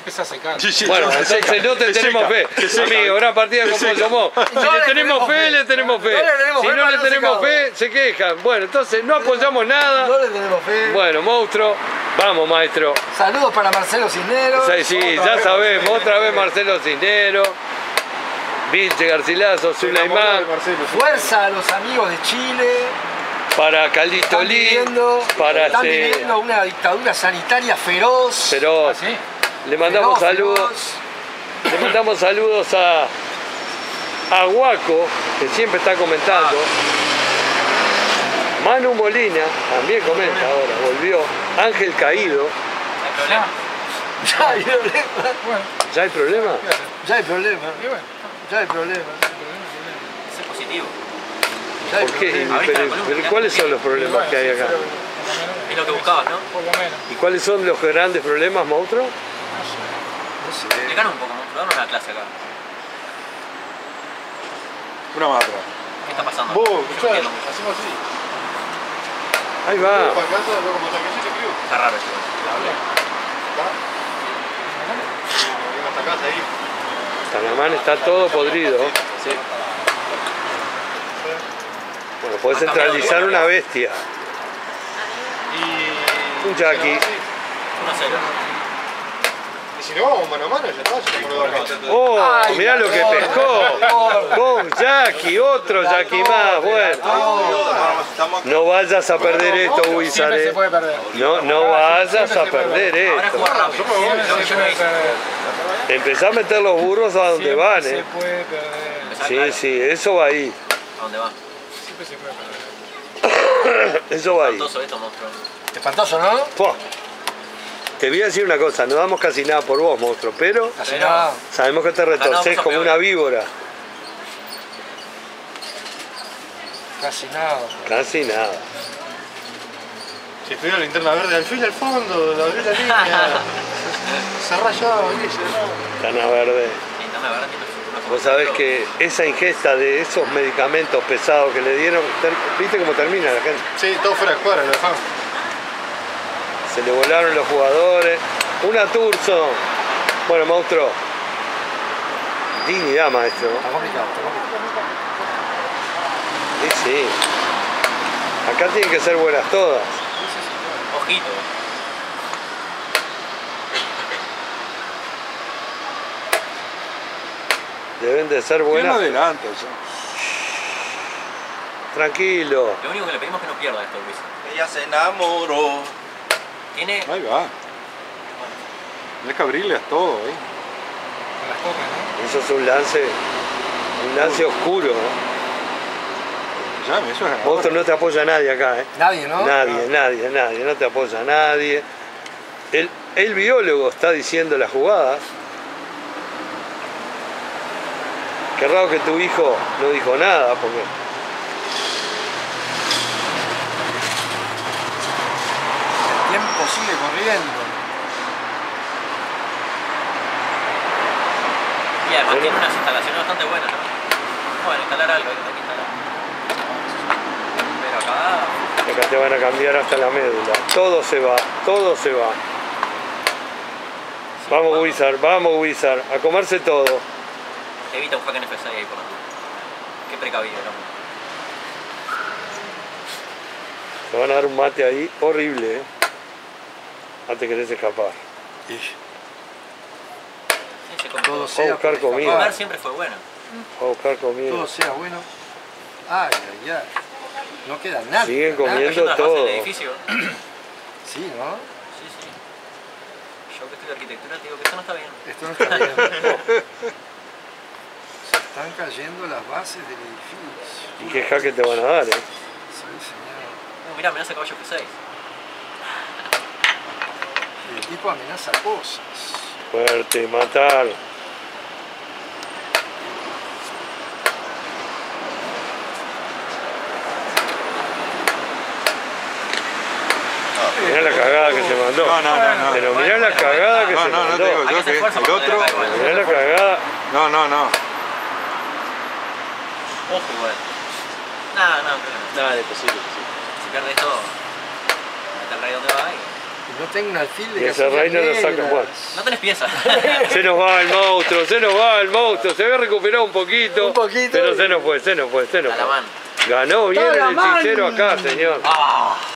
empieza a secar. Sí, sí, Bueno, se entonces seca, no te se tenemos seca, fe. seca. Amigo, gran partida con seca. Pollo Si No le le tenemos fe, fe. le tenemos fe. No le tenemos Si fe, no le tenemos fe, se quejan. Bueno, entonces no apoyamos nada. No le tenemos fe. Bueno, monstruo, vamos, maestro. Saludos para Marcelo Cisneros. Sí, sí, Otra ya vez, sabemos, otra vez Marcelo Cisnero, Vilche Garcilaso, Sulaimán, Fuerza a los amigos de Chile. para Caldito Lee, viviendo, para están este, viviendo una dictadura sanitaria feroz. pero Ah, sí. Le mandamos saludos, le mandamos saludos a, a Guaco, que siempre está comentando. Manu Molina también comenta ahora, volvió. Ángel Caído, Ya, hay problema. ¿ya hay problema? Ya hay problema. Ya hay problema. Ese es positivo. ¿Por qué? Pero-. ¿Cuáles son los problemas que hay acá? Es lo que buscabas, ¿no? Por lo menos. ¿Y cuáles son los grandes problemas, monstruo? No sé. No sé. Un poco. Danos una clase acá. Una matra. ¿Qué está pasando? Vos, escuchá, hacemos así. Ahí va. Para casa, luego como saqué, yo te escribo. Está raro esto. Venga hasta casa ahí. Tanamán está todo podrido. Sí. Bueno, puedes centralizar una bestia. Y... Un Jackie. 1-0. Y si no vamos mano a mano, ya está, ya dos. Oh, Ay, mirá lo que pescó. Con Jackie, otro Jackie más. Bueno, no vayas a perder esto, Wizard. Eh. No, no vayas a perder esto. Empezá a meter los burros a donde van, se eh. puede perder. Claro. Sí, sí, eso va ahí. ¿A dónde va? Siempre se puede perder. Eso va ahí. Espantoso esto, monstruo. Espantoso, ¿no? Te voy a decir una cosa, no damos casi nada por vos, monstruo, pero Casi Pero- nada. sabemos que te retorces como peor. una víbora. Casi nada. Casi nada. Si estuviera la linterna verde al fin al fondo, la abrí la línea. Se ha rayado, Guille, no. Cana verde. Ni me- Vos sabés que esa ingesta de esos medicamentos pesados que le dieron, ¿viste cómo termina la gente? Sí, todo fuera de cuadra, lo dejamos. Se le volaron los jugadores. Una Turso. Bueno, monstruo. Dignidad, maestro. Está complicado, está complicado. Sí, sí. Acá tienen que ser buenas todas. Ojito. Deben de ser buenas. adelante. Tranquilo. Lo único que le pedimos es que no pierda esto, Luis. Ella se enamoró. Tiene. Ahí va. Tenés que abrirles todo, ¿eh? Con las copas, ¿no? Eso es un lance. Un lance oscuro. ¿no? Ya, eso es ganador. Monstruo no te apoya nadie acá, ¿eh? Nadie, ¿no? Nadie, nadie, nadie, no te apoya nadie. El, el biólogo está diciendo las jugadas. Qué raro que tu hijo no dijo nada, porque El tiempo sigue corriendo. Y además tiene unas instalaciones bastante buenas, ¿no? Bueno, instalar algo, hay que instalar. Pero acá. acá te van a cambiar hasta la médula. Todo se va, todo se va. Vamos Wizard, vamos Wizard, a comerse todo. Evita un hack en F6 ahí por la. Qué precavido, ¿no? Te van a dar un mate ahí horrible, ¿eh? Antes querés escapar. Sí, come Todo sea buscar por comida. Comer siempre fue bueno. A buscar comida. Todo sea bueno. Ay, ay, ay. No queda nada. Siguen nada. comiendo. Cayendo las bases todo. del edificio. Sí, ¿no? Sí, sí. Yo que estudio arquitectura te digo que esto no está bien. Esto no está bien. Se están cayendo las bases del edificio. ¿Y qué jaque te van a dar, eh? Sí, señor. No, mirá, amenaza caballo F6. Y el tipo amenaza cosas. Fuerte, matar. Mirá la cagada que se mandó. No, no, no, no. Pero mirá la cagada que No, se no, no mandó. te digo yo que el otro. Mirá la cagada. No, no, no. Ojo igual. Nada, no, no, problema. Nada, es posible. sí. Si pierde esto, mete el rey donde va y. No tengo un alfil reino lo saca. Juan. No tenés pieza. Se nos va el monstruo, se nos va el monstruo. Se había recuperado un poquito. Un poquito. Pero se nos fue, se nos fue, se nos fue. Ganó bien el hechicero acá, señor. Ah.